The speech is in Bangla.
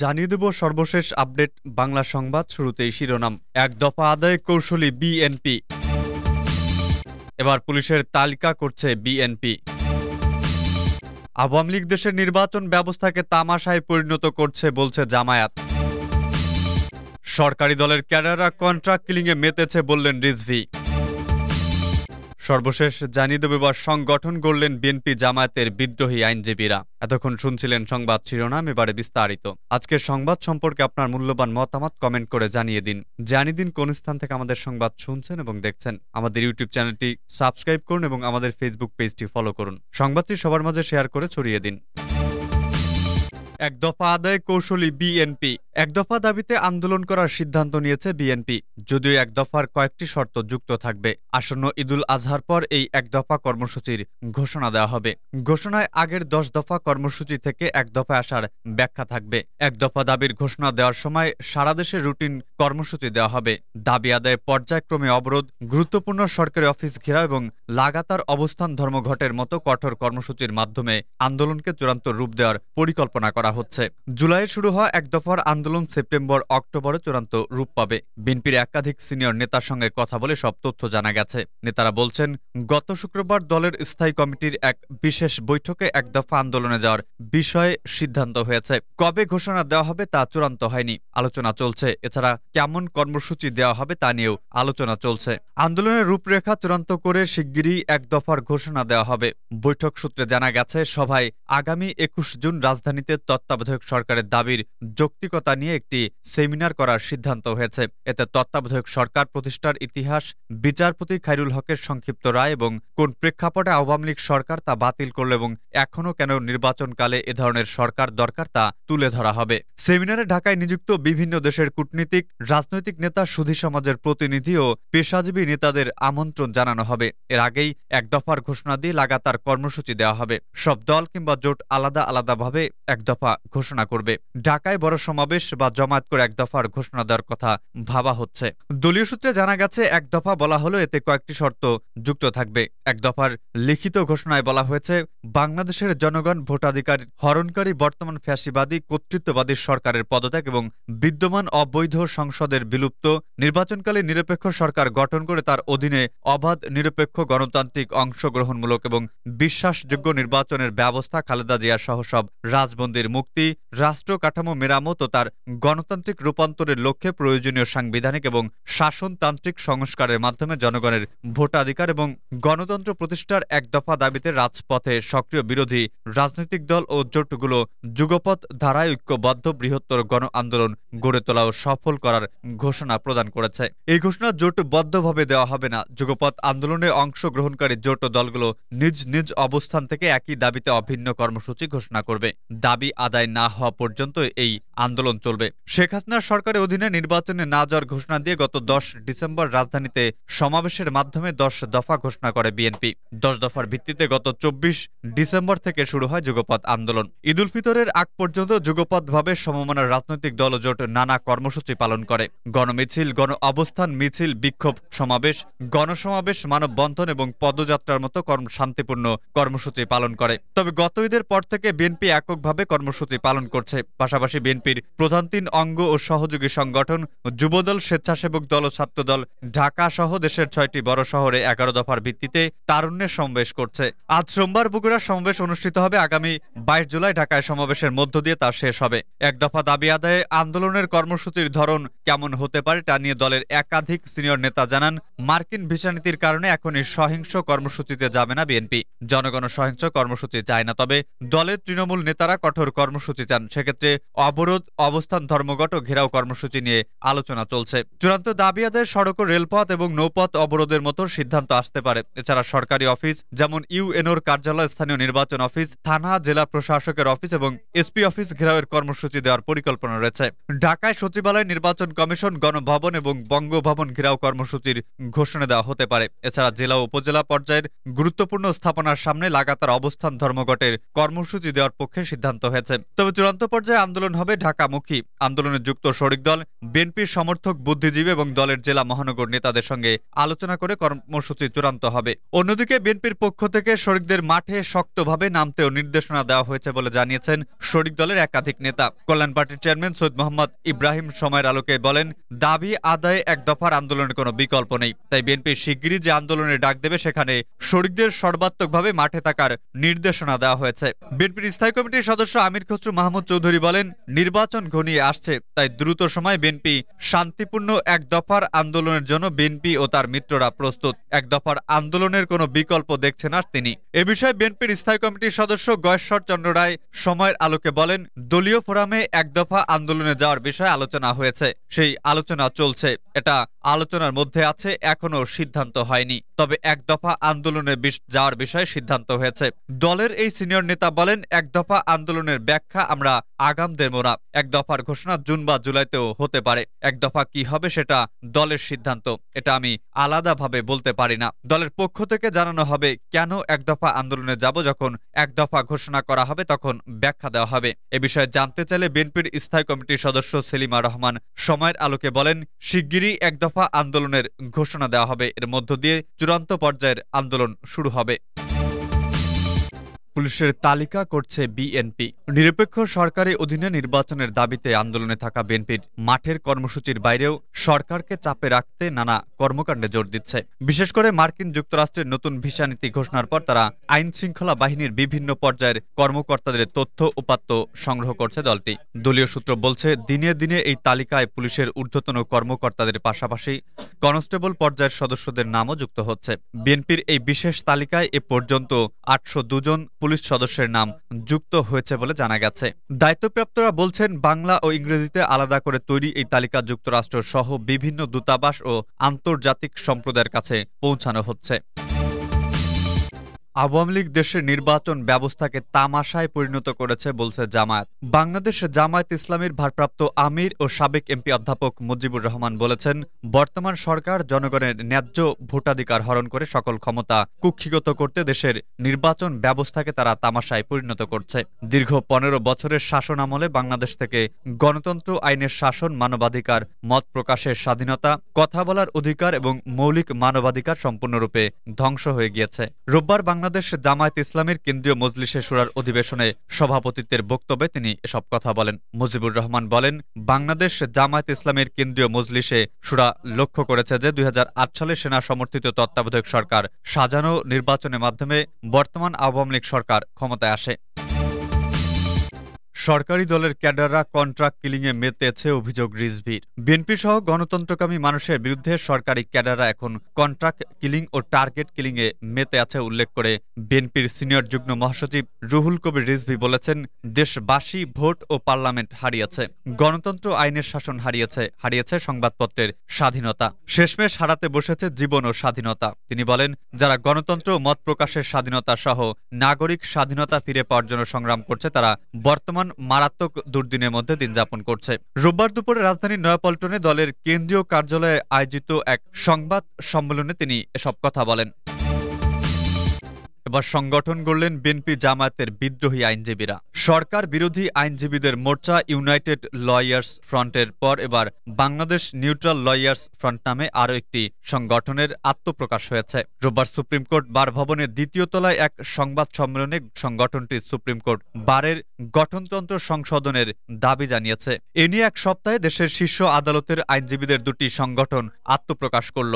জানিয়ে দেব সর্বশেষ আপডেট বাংলা সংবাদ শুরুতেই শিরোনাম। এক দফা আদায় কৌশলী বিএনপি। এবার পুলিশের তালিকা করছে বিএনপি। আওয়ামী লীগ দেশের নির্বাচন ব্যবস্থাকে তামাশায় পরিণত করছে বলছে জামায়াত। সরকারি দলের ক্যাডাররা কন্ট্রাক্ট কিলিংয়ে মেতেছে বললেন রিজভি। সর্বশেষ জানিয়ে দেবে বা সংগঠন গড়লেন বিএনপি জামায়াতের বিদ্রোহী আইনজীবীরা। এতক্ষণ শুনছিলেন সংবাদ শিরোনাম, এবারে বিস্তারিত। আজকের সংবাদ সম্পর্কে আপনার মূল্যবান মতামত কমেন্ট করে জানিয়ে দিন। জানিয়ে দিন কোন স্থান থেকে আমাদের সংবাদ শুনছেন এবং দেখছেন। আমাদের ইউটিউব চ্যানেলটি সাবস্ক্রাইব করুন এবং আমাদের ফেসবুক পেজটি ফলো করুন। সংবাদটি সবার মাঝে শেয়ার করে ছড়িয়ে দিন। এক দফা আদায় কৌশলী বিএনপি এক দফা দাবিতে আন্দোলন করার সিদ্ধান্ত নিয়েছে বিএনপি যদিও এক দফার কয়েকটি শর্ত যুক্ত থাকবে। আসন্ন ঈদুল আজহার পর এই এক দফা কর্মসূচির ঘোষণা দেওয়া হবে। ঘোষণায় আগের দশ দফা কর্মসূচি থেকে এক দফা আসার ব্যাখ্যা থাকবে। এক দফা দাবির ঘোষণা দেওয়ার সময় সারা দেশে রুটিন কর্মসূচি দেওয়া হবে। দাবি আদায় পর্যায়ক্রমে অবরোধ, গুরুত্বপূর্ণ সরকারি অফিস ঘেরা এবং লাগাতার অবস্থান ধর্মঘটের মতো কঠোর কর্মসূচির মাধ্যমে আন্দোলনকে চূড়ান্ত রূপ দেওয়ার পরিকল্পনা করা হচ্ছে। জুলাইয়ে শুরু হওয়া এক দফার আন্দোলন সেপ্টেম্বর অক্টোবরে চূড়ান্ত রূপ পাবে। বিএনপির একাধিক সিনিয়র নেতার সঙ্গে কথা বলে সব তথ্য জানা গেছে। নেতারা বলছেন, গত শুক্রবার দলের স্থায়ী কমিটির এক বিশেষ বৈঠকে এক দফা আন্দোলনে যাওয়ার বিষয়ে সিদ্ধান্ত হয়েছে। কবে ঘোষণা দেওয়া হবে তা চূড়ান্ত হয়নি। আলোচনা চলছে। এছাড়া কেমন কর্মসূচি দেওয়া হবে তা নিয়েও আলোচনা চলছে। আন্দোলনের রূপরেখা চূড়ান্ত করে শিগগিরই এক দফার ঘোষণা দেওয়া হবে। বৈঠক সূত্রে জানা গেছে, সভায় আগামী একুশ জুন রাজধানীতে তত্ত্বাবধায়ক সরকারের দাবির যৌক্তিকতা নিয়ে একটি সেমিনার করার সিদ্ধান্ত হয়েছে। এতে তত্ত্বাবধায়ক সরকার প্রতিষ্ঠার ইতিহাস, বিচারপতি খাইরুল হকের সংক্ষিপ্ত রায় এবং কোন প্রেক্ষাপটে আওয়ামী লীগ সরকার তা বাতিল করল এবং এখনও কেন নির্বাচনকালে এ ধরনের সরকার দরকার তা তুলে ধরা হবে। সেমিনারে ঢাকায় নিযুক্ত বিভিন্ন দেশের কূটনীতিক, রাজনৈতিক নেতা, সুধী সমাজের প্রতিনিধি ও পেশাজীবী নেতাদের আমন্ত্রণ জানানো হবে। এর আগেই এক দফার ঘোষণা দিয়ে লাগাতার কর্মসূচি দেওয়া হবে। সব দল কিংবা জোট আলাদা আলাদাভাবে এক দফা ঘোষণা করবে। ঢাকায় বড় সমাবেশ বা জমায়েত করে এক দফার ঘোষণা দেওয়ার কথা ভাবা হচ্ছে। দলীয় সূত্রে জানা গেছে, এক দফা বলা হলো এতে কয়েকটি শর্ত যুক্ত থাকবে। এক দফার লিখিত ঘোষণায় বলা হয়েছে, বাংলাদেশের জনগণ ভোটাধিকার হরণকারী বর্তমান ফ্যাসিবাদী, কর্তৃত্ববাদী সরকারের পদত্যাগ এবং বিদ্যমান অবৈধ সংসদের বিলুপ্ত, নির্বাচনকালে নিরপেক্ষ সরকার গঠন করে তার অধীনে অবাধ, নিরপেক্ষ গণতান্ত্রিক অংশগ্রহণমূলক এবং বিশ্বাসযোগ্য নির্বাচনের ব্যবস্থা খালেদা জিয়া সহ সব রাজবন্দির মুক্তি, রাষ্ট্র কাঠামো মেরামত ও তার গণতান্ত্রিক রূপান্তরের লক্ষ্যে প্রয়োজনীয় সাংবিধানিক এবং শাসনতান্ত্রিক সংস্কারের মাধ্যমে জনগণের ভোটাধিকার এবং গণতন্ত্র প্রতিষ্ঠার এক দফা দাবিতে রাজপথে সক্রিয় বিরোধী রাজনৈতিক দল ও জোটগুলো যুগপথ ধারায় ঐক্যবদ্ধ বৃহত্তর গণ আন্দোলন গড়ে তোলা ও সফল করার ঘোষণা প্রদান করেছে। এই ঘোষণা জোটবদ্ধভাবে দেওয়া হবে না। যুগপথ আন্দোলনে অংশগ্রহণকারী জোট দলগুলো নিজ নিজ অবস্থান থেকে একই দাবিতে অভিন্ন কর্মসূচি ঘোষণা করবে। দাবি আদায় না হওয়া পর্যন্ত এই আন্দোলন চলবে। শেখ হাসিনার সরকারের অধীনে নির্বাচনে না যাওয়ার ঘোষণা দিয়ে গত দশ ডিসেম্বর রাজধানীতে সমাবেশের মাধ্যমে দশ দফা ঘোষণা করে বিএনপি। দশ দফার ভিত্তিতে গত চব্বিশ ডিসেম্বর থেকে শুরু হয় যুগপথ আন্দোলন। ঈদুল ফিতরের আগ পর্যন্ত যুগপথভাবে সমমানের রাজনৈতিক দল জোট নানা কর্মসূচি পালন করে। গণমিছিল, গণ অবস্থান, মিছিল, বিক্ষোভ সমাবেশ, গণসমাবেশ, মানববন্ধন এবং পদযাত্রার মতো কর্ম শান্তিপূর্ণ কর্মসূচি পালন করে। তবে গত ঈদের পর থেকে বিএনপি এককভাবে কর্মসূচি পালন করছে। পাশাপাশি বিএনপির প্রধান তিন অঙ্গ ও সহযোগী সংগঠন যুবদল, স্বেচ্ছাসেবক দল ও ছাত্রদল ঢাকা সহ দেশের ছয়টি বড় শহরে এগারো দফার ভিত্তিতে তারুণ্যের সমাবেশ করছে। আজ সোমবার বগুড়া সমাবেশ অনুষ্ঠিত হবে। আগামী বাইশ জুলাই ঢাকায় সমাবেশের মধ্য দিয়ে তা শেষ হবে। এক দফা দাবি আদায়ে আন্দোলনের কর্মসূচির ধরন কেমন হতে পারে তা নিয়ে দলের একাধিক সিনিয়র নেতা জানান, মার্কিন ভিসা নীতির কারণে এখন এই সহিংস কর্মসূচিতে যাবে না বিএনপি। জনগণ সহিংস কর্মসূচি চায় না, তবে দলের তৃণমূল নেতারা কঠোর কর্মসূচি চান। সেক্ষেত্রে অবরোধ, অবস্থান, ধর্মঘট ও ঘেরাও কর্মসূচি নিয়ে আলোচনা চলছে। চূড়ান্ত দাবি আদায়ের সড়ক ও রেলপথ এবং নৌপথ অবরোধের মতো সিদ্ধান্ত আসতে পারে। এছাড়া সরকারি অফিস যেমন ইউএনওর কার্যালয়, স্থানীয় নির্বাচন অফিস, থানা, জেলা প্রশাসকের অফিস এবং এসপি অফিস ঘেরাওয়ের কর্মসূচি দেওয়ার পরিকল্পনা রয়েছে। ঢাকায় সচিবালয়, নির্বাচন কমিশন, গণভবন এবং বঙ্গভবন ঘেরাও কর্মসূচির ঘোষণা দেওয়া হতে পারে। এছাড়া জেলা উপজেলা পর্যায়ের গুরুত্বপূর্ণ স্থাপনা থানার সামনে লাগাতার অবস্থান ধর্মঘটের কর্মসূচি দেওয়ার পক্ষে সিদ্ধান্ত হয়েছে। তবে চূড়ান্ত পর্যায়ে আন্দোলন হবে ঢাকামুখী। আন্দোলনে যুক্ত শরিক দল, বিএনপির সমর্থক, বুদ্ধিজীবী এবং দলের জেলা মহানগর নেতাদের সঙ্গে আলোচনা করে কর্মসূচি চূড়ান্ত হবে। অন্যদিকে বিএনপির পক্ষ থেকে শরিকদের মাঠে শক্তভাবে নামতেও নির্দেশনা দেওয়া হয়েছে বলে জানিয়েছেন শরিক দলের একাধিক নেতা। কল্যাণ পার্টির চেয়ারম্যান সৈয়দ মোহাম্মদ ইব্রাহিম সময়ের আলোকে বলেন, দাবি আদায়ে এক দফার আন্দোলনের কোনো বিকল্প নেই। তাই বিএনপি শিগগিরই যে আন্দোলনের ডাক দেবে, সেখানে শরিকদের সর্বাত্মকভাবে মাঠে থাকার নির্দেশনা দেওয়া হয়েছে। বিএনপির স্থায়ী কমিটির সদস্য আমির খসরু মাহমুদ চৌধুরী বলেন, নির্বাচন ঘনিয়ে আসছে, তাই দ্রুত সময় বিএনপি শান্তিপূর্ণ এক দফার আন্দোলনের জন্য বিএনপি ও তার মিত্ররা প্রস্তুত। এক দফার আন্দোলনের কোনো বিকল্প দেখছে না তিনি। এ বিষয়ে বিএনপির স্থায়ী কমিটির সদস্য গয়েশ্বর চন্দ্র রায় সময়ের আলোকে বলেন, দলীয় ফোরামে এক দফা আন্দোলনে যাওয়ার বিষয়ে আলোচনা হয়েছে। সেই আলোচনা চলছে। এটা আলোচনার মধ্যে আছে, এখনও সিদ্ধান্ত হয়নি। তবে এক দফা আন্দোলনে যাওয়ার বিষয়ে সিদ্ধান্ত হয়েছে। দলের এই সিনিয়র নেতা বলেন, এক দফা আন্দোলনের ব্যাখ্যা আমরা আগাম দেব না এক দফার ঘোষণা জুন বা জুলাইতেও হতে পারে। এক দফা কি হবে সেটা দলের সিদ্ধান্ত। এটা আমি আলাদাভাবে বলতে পারি না। দলের পক্ষ থেকে জানানো হবে, কেন এক দফা আন্দোলনে যাব যখন এক দফা ঘোষণা করা হবে তখন ব্যাখ্যা দেওয়া হবে। এ বিষয়ে জানতে চাইলে বিএনপির স্থায়ী কমিটির সদস্য সেলিমা রহমান সময়ের আলোকে বলেন, শিগগিরই এক দফা আন্দোলনের ঘোষণা দেওয়া হবে। এর মধ্য দিয়ে চূড়ান্ত পর্যায়ের আন্দোলন শুরু হবে। পুলিশের তালিকা করছে বিএনপি। নিরপেক্ষ সরকারি অধীনে নির্বাচনের দাবিতে আন্দোলনে থাকা বিএনপির মাঠের কর্মসূচির বাইরেও সরকারকে চাপে রাখতে নানা কর্মকাণ্ডে জোর দিচ্ছে। বিশেষ করে মার্কিন যুক্তরাষ্ট্রের নতুন ভিসা নীতি ঘোষণার পর তারা আইন শৃঙ্খলা বাহিনীর বিভিন্ন পর্যায়ের কর্মকর্তাদের তথ্য উপাত্ত সংগ্রহ করছে দলটি। দলীয় সূত্র বলছে, দিনে দিনে এই তালিকায় পুলিশের ঊর্ধ্বতন কর্মকর্তাদের পাশাপাশি কনস্টেবল পর্যায়ের সদস্যদের নামও যুক্ত হচ্ছে। বিএনপির এই বিশেষ তালিকায় এ পর্যন্ত আটশো দুজন পুলিশ সদস্যের নাম যুক্ত হয়েছে বলে জানা গেছে। দায়িত্বপ্রাপ্তরা বলছেন, বাংলা ও ইংরেজিতে আলাদা করে তৈরি এই তালিকা যুক্তরাষ্ট্র সহ বিভিন্ন দূতাবাস ও আন্তর্জাতিক সম্প্রদায়ের কাছে পৌঁছানো হচ্ছে। আওয়ামী লীগ দেশের নির্বাচন ব্যবস্থাকে তামাশায় পরিণত করেছে বলছে জামায়াত। বাংলাদেশ জামায়াত ইসলামীর ভারপ্রাপ্ত আমির ও সাবেক এমপি অধ্যাপক মুজিবুর রহমান বলেছেন, বর্তমান সরকার জনগণের ন্যায্য ভোটাধিকার হরণ করে সকল ক্ষমতা কুক্ষিগত করতে দেশের নির্বাচন ব্যবস্থাকে তারা তামাশায় পরিণত করছে। দীর্ঘ পনেরো বছরের শাসন আমলে বাংলাদেশ থেকে গণতন্ত্র আইনের শাসন, মানবাধিকার, মত প্রকাশের স্বাধীনতা, কথা বলার অধিকার এবং মৌলিক মানবাধিকার সম্পূর্ণরূপে ধ্বংস হয়ে গিয়েছে। রোববার বাংলাদেশ জামায়াত ইসলামের কেন্দ্রীয় মজলিসে সুরার অধিবেশনে সভাপতিত্বের বক্তব্যে তিনি এসব কথা বলেন। মুজিবুর রহমান বলেন, বাংলাদেশ জামায়াত ইসলামের কেন্দ্রীয় মজলিসে সুরা লক্ষ্য করেছে যে দুই হাজার আট সালে সেনা সমর্থিত তত্ত্বাবধায়ক সরকার সাজানো নির্বাচনের মাধ্যমে বর্তমান আওয়ামী লীগ সরকার ক্ষমতায় আসে। সরকারি দলের ক্যাডাররা কন্ট্রাক্ট কিলিংয়ে মেতেছে অভিযোগ রিজভির। বিএনপি সহ গণতন্ত্রকামী মানুষের বিরুদ্ধে সরকারি ক্যাডাররা এখন কন্ট্রাক্ট কিলিং ও টার্গেট কিলিংয়ে মেতে আছে উল্লেখ করে বিএনপির সিনিয়র যুগ্ম মহাসচিব রুহুল কবির রিজভি বলেছেন, দেশবাসী ভোট ও পার্লামেন্ট হারিয়েছে। গণতন্ত্র আইনের শাসন হারিয়েছে হারিয়েছে সংবাদপত্রের স্বাধীনতা। শেষমেশ হারাতে বসেছে জীবন ও স্বাধীনতা। তিনি বলেন, যারা গণতন্ত্র, মত প্রকাশের স্বাধীনতা সহ নাগরিক স্বাধীনতা ফিরে পাওয়ার জন্য সংগ্রাম করছে, তারা বর্তমান মারাত্মক দুর্দিনের মধ্যে দিন যাপন করছে। রোববার দুপুরে রাজধানীর নয়াপল্টনে দলের কেন্দ্রীয় কার্যালয়ে আয়োজিত এক সংবাদ সম্মেলনে তিনি এসব কথা বলেন। এবার সংগঠন গড়লেন বিএনপি জামায়াতের বিদ্রোহী আইনজীবীরা। সরকার বিরোধী আইনজীবীদের মোর্চা ইউনাইটেড লয়ার্স ফ্রন্টের পর এবার বাংলাদেশ নিউট্রাল লয়ার্স ফ্রন্ট নামে আরও একটি সংগঠনের আত্মপ্রকাশ হয়েছে। রোববার সুপ্রিম কোর্ট বার ভবনের দ্বিতীয় তলায় এক সংবাদ সম্মেলনে সংগঠনটি সুপ্রিম কোর্ট বারের গঠনতন্ত্র সংশোধনের দাবি জানিয়েছে। এ নিয়ে এক সপ্তাহে দেশের শীর্ষ আদালতের আইনজীবীদের দুটি সংগঠন আত্মপ্রকাশ করল।